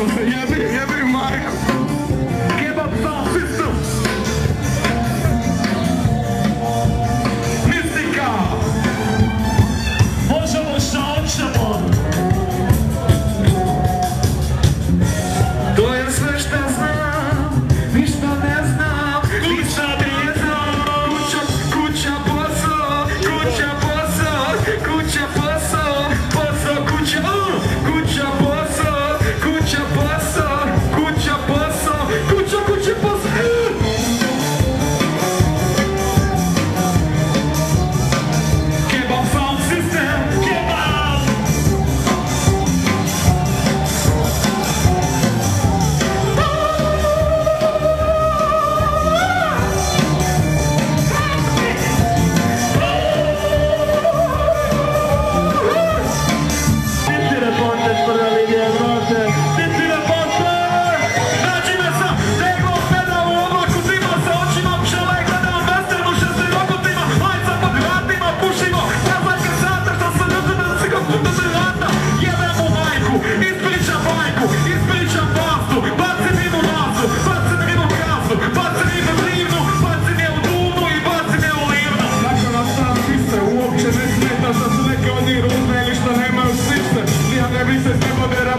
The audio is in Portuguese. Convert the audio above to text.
Marko, jebi, jebi Jesus, give them